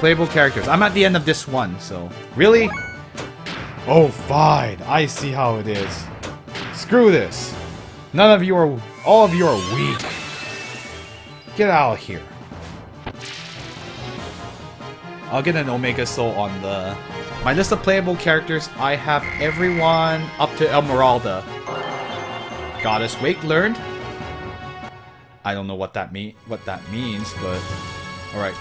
Playable characters. I'm at the end of this one, so... Really? Oh, fine. I see how it is. Screw this. None of you are... All of you are weak. Get out of here. I'll get an Omega Soul on the... My list of playable characters, I have everyone up to Emeralda. Goddess Wake learned. I don't know what that mean what that means, but alright.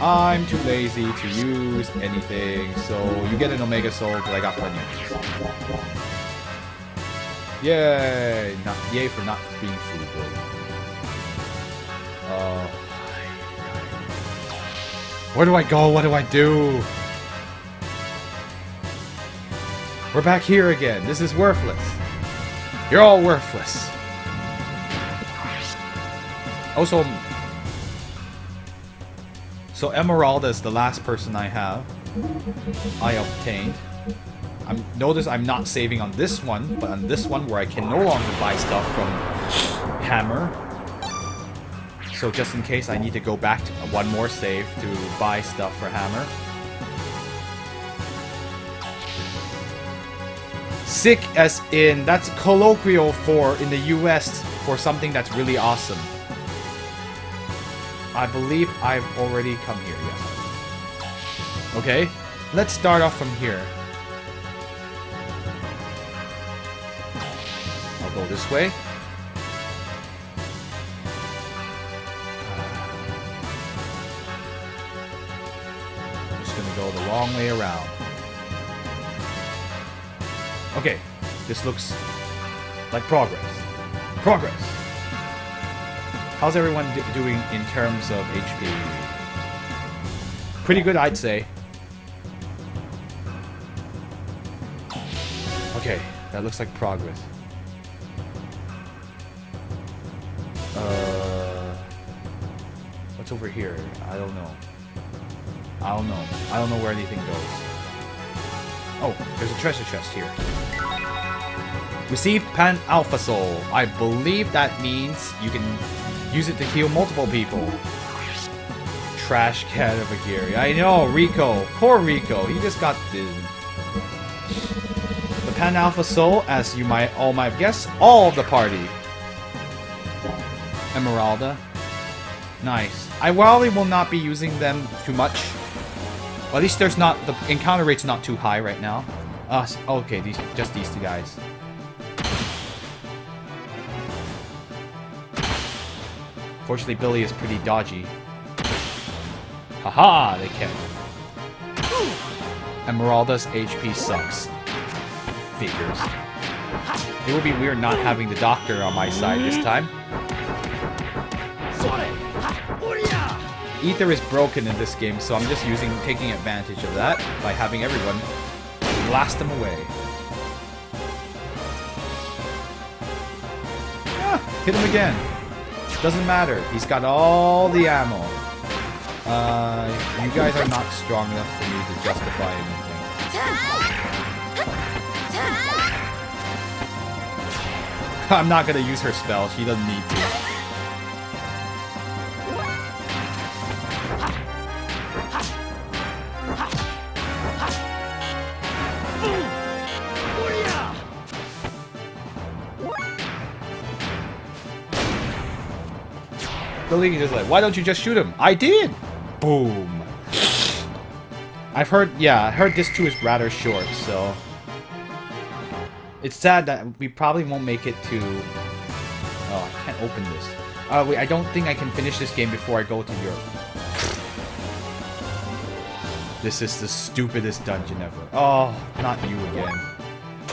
I'm too lazy to use anything, so you get an Omega Soul because I got plenty. Yay! Not yay for not being frugal. Uh, where do I go? What do I do? We're back here again. This is worthless. You're all worthless. Also, so Emeralda is the last person I have. I obtained. I'm, notice I'm not saving on this one, but on this one where I can no longer buy stuff from Hammer. So just in case I need to go back to one more save to buy stuff for Hammer. Sick as in, that's colloquial for, in the US, for something that's really awesome. I believe I've already come here, yes. Okay, let's start off from here. I'll go this way. Uh, I'm just gonna go the long way around. Okay, this looks like progress. Progress! How's everyone doing in terms of HP? Pretty good, I'd say. Okay, that looks like progress. Uh, what's over here? I don't know. I don't know. I don't know where anything goes. Oh, there's a treasure chest here. Receive Pan Alpha Soul. I believe that means you can use it to heal multiple people. Trash cat of a gear. I know, Rico. Poor Rico. He just got the... The Pan Alpha Soul, as you might all might guess, all of the party. Emeralda. Nice. I probably will not be using them too much. Well, at least there's not... The encounter rate's not too high right now. Uh, okay, these just these two guys. Fortunately, Billy is pretty dodgy. Haha, they can. Emeralda's HP sucks. Figures. It would be weird not having the doctor on my side this time. Ether is broken in this game, so I'm just using taking advantage of that by having everyone blast them away. Ah, hit him again. Doesn't matter. He's got all the ammo. Uh, you guys are not strong enough for me to justify anything. I'm not gonna use her spell. She doesn't need to. The league is like, why don't you just shoot him? I did! Boom. I've heard, yeah, I heard this too is rather short, so... It's sad that we probably won't make it to... Oh, I can't open this. Uh, wait, I don't think I can finish this game before I go to Europe. This is the stupidest dungeon ever. Oh, not you again.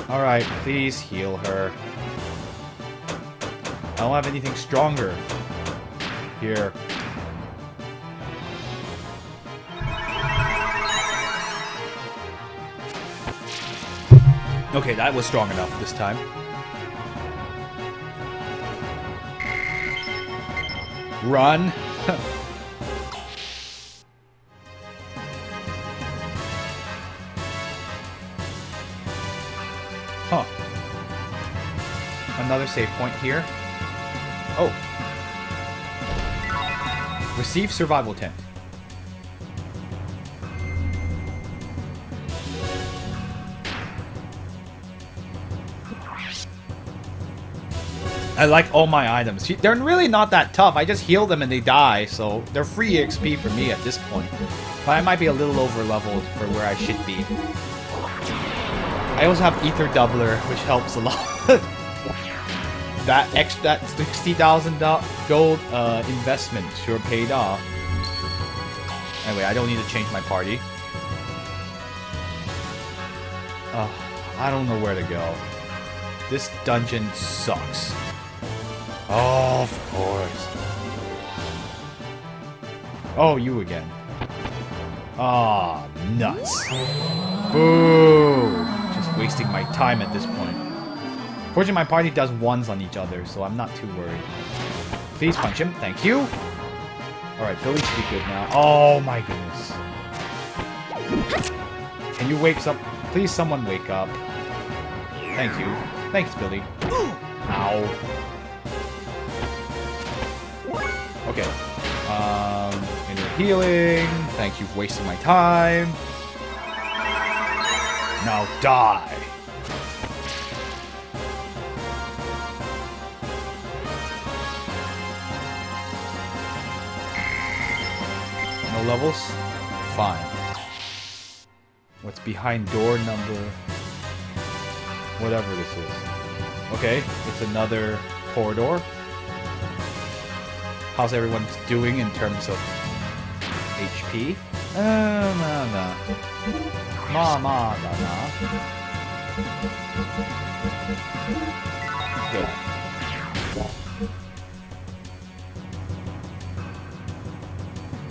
Alright, please heal her. I don't have anything stronger. Here. Okay, that was strong enough this time. Run. huh. Another save point here. Oh. Receive survival tent. I like all my items. They're really not that tough. I just heal them and they die, so they're free XP for me at this point. But I might be a little over leveled for where I should be. I also have Ether Doubler, which helps a lot. that extra, that 60,000 gold uh, investment sure paid off. Anyway, I don't need to change my party. Uh, I don't know where to go. This dungeon sucks. Oh, of course. Oh, you again. Ah, oh, nuts. Boo! Just wasting my time at this point. Fortunately, my party does ones on each other, so I'm not too worried. Please punch him. Thank you. Alright, Billy should be good now. Oh my goodness. Can you wake up? Please, someone wake up. Thank you. Thanks, Billy. Ow. Okay. Um, and you're healing. Thank you for wasting my time. Now die. Levels? Fine. What's behind door number whatever this is. Okay, it's another corridor. How's everyone doing in terms of HP? Uh, nah, nah. Ma, ma, nah, nah. Good.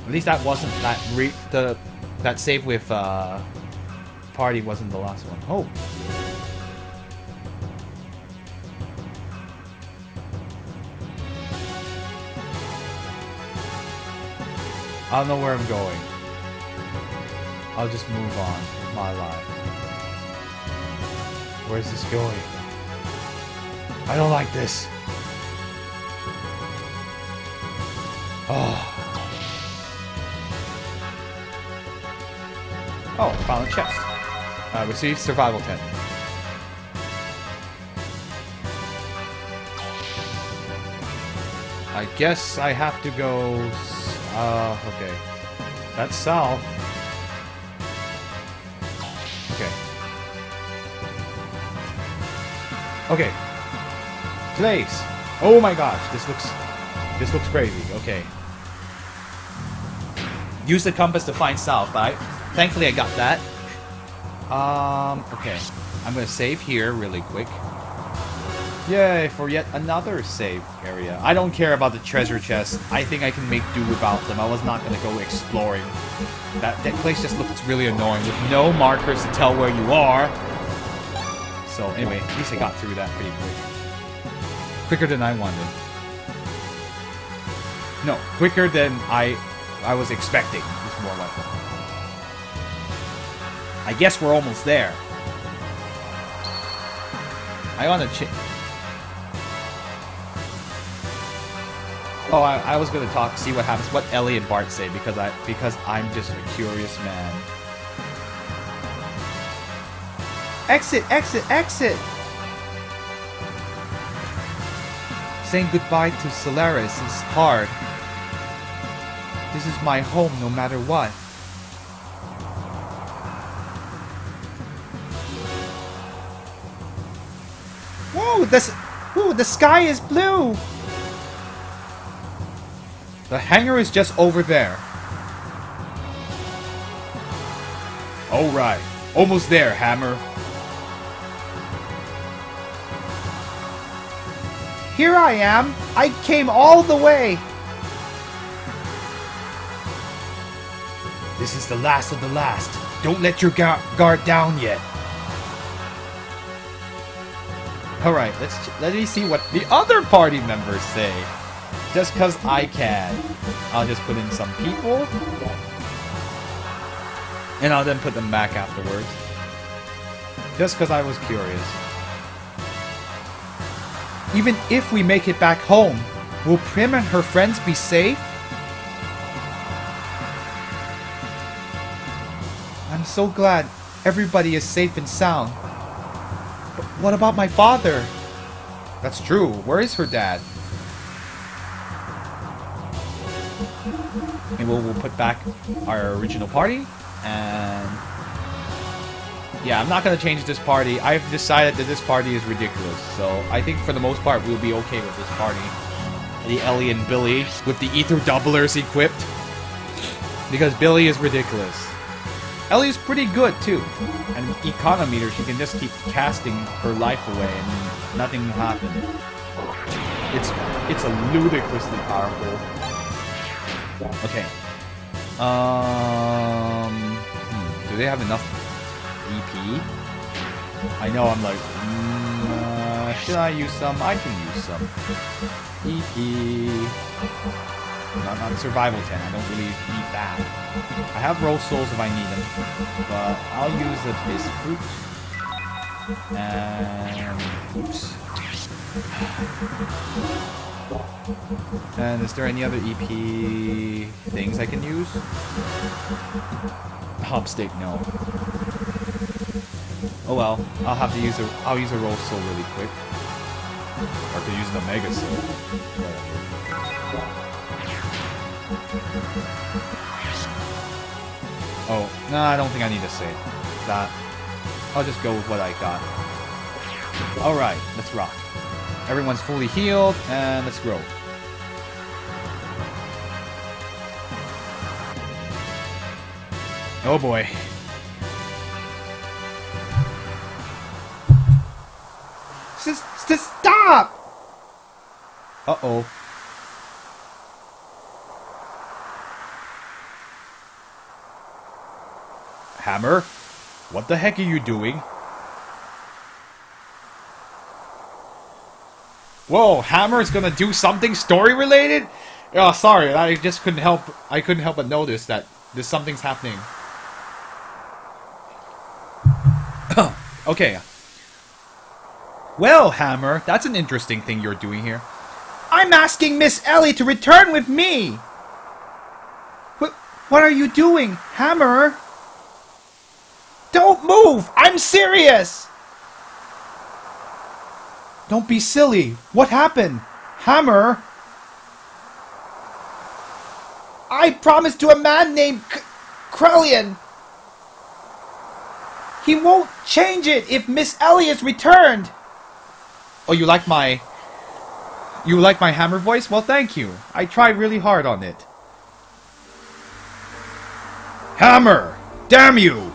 At least that wasn't that re the that save with uh party wasn't the last one. Oh. I don't know where I'm going. I'll just move on with my life. Where's this going? I don't like this. Oh. Oh, found a chest. Uh, receive survival tent. I guess I have to go uh, okay. That's south. Okay. Okay. Place. Oh my gosh, this looks... This looks crazy. Okay. Use the compass to find south, I, thankfully I got that. Um, okay. I'm gonna save here really quick. Yay, for yet another save area. I don't care about the treasure chest. I think I can make do without them. I was not going to go exploring. That, that place just looks really annoying with no markers to tell where you are. So anyway, at least I got through that pretty quick. Quicker than I wanted. No, quicker than I I was expecting. It's more like I guess we're almost there. I want to. Oh, I, I was gonna talk, see what happens, what Elly and Bart say, because I because I'm just a curious man. Exit, exit, exit! Saying goodbye to Solaris is hard. This is my home no matter what. This, whoa, the sky is blue! The hangar is just over there. Alright. Almost there, Hammer. Here I am. I came all the way. This is the last of the last. Don't let your guard down yet. Alright, let's let me see what the other party members say. Just because I can. I'll just put in some people. And I'll then put them back afterwards. Just because I was curious. Even if we make it back home, will Prim and her friends be safe? I'm so glad everybody is safe and sound. What about my father? That's true. Where is her dad? And we'll, we'll put back our original party. And... Yeah, I'm not going to change this party. I've decided that this party is ridiculous. So I think for the most part, we'll be okay with this party. The Elly and Billy with the Ether Doublers equipped. Because Billy is ridiculous. Elly is pretty good too. And Econometer, she can just keep casting her life away and nothing will happen. It's it's a ludicrously powerful. Okay. Um, hmm, do they have enough EP? I know I'm like, mm, uh, should I use some? I can use some. EP. Not, survival tent, I don't really need that. I have roll souls if I need them, but I'll use the basic fruit. And... oops. And is there any other EP things I can use? Hop stick, no. Oh well, I'll have to use a I'll use a roll soul really quick. Or could use an omega soul. Oh, no, I don't think I need to save that. I'll just go with what I got. Alright, let's rock. Everyone's fully healed, and let's grow. Oh boy. Just, just stop! Uh-oh. Hammer? What the heck are you doing? Whoa, Hammer is gonna do something story related? Oh, sorry, I just couldn't help. I couldn't help but notice that there's something's happening. okay. Well, Hammer, that's an interesting thing you're doing here. I'm asking Miss Elly to return with me! What, what are you doing, Hammer? Don't move! I'm serious! Don't be silly. What happened? Hammer? I promised to a man named K Krelian. He won't change it if Miss Elly is returned. Oh, you like my... You like my hammer voice? Well, thank you. I tried really hard on it. Hammer! Damn you!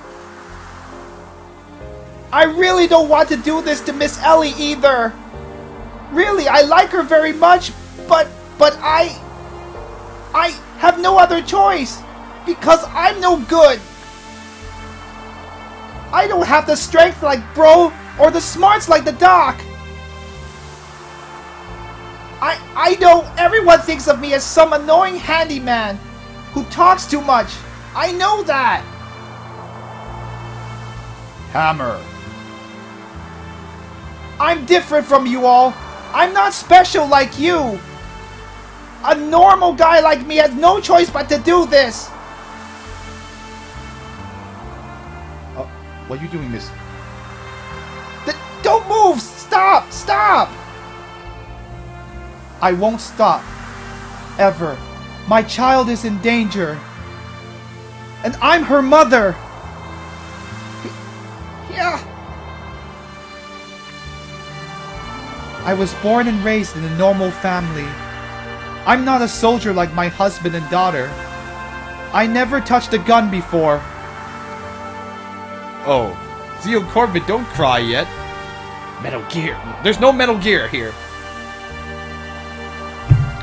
I really don't want to do this to Miss Elly either. Really, I like her very much, but but I I have no other choice because I'm no good. I don't have the strength like Bro or the smarts like the Doc. I I know everyone thinks of me as some annoying handyman who talks too much. I know that. Hammer. I'm different from you all. I'm not special like you. A normal guy like me has no choice but to do this. Uh, what are you doing, miss? D don't move! Stop! Stop! I won't stop. Ever. My child is in danger. And I'm her mother. Yeah. I was born and raised in a normal family. I'm not a soldier like my husband and daughter. I never touched a gun before. Oh, Zeo Corbett, don't cry yet. Metal Gear. There's no Metal Gear here.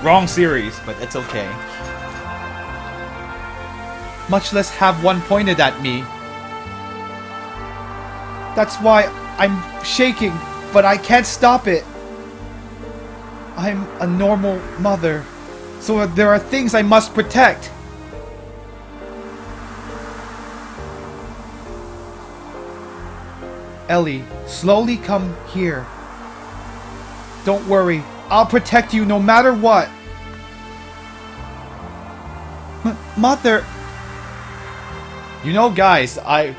Wrong series, but it's okay. Much less have one pointed at me. That's why I'm shaking, but I can't stop it. I'm a normal mother, so there are things I must protect. Elly, slowly come here. Don't worry, I'll protect you no matter what. M mother... You know, guys, I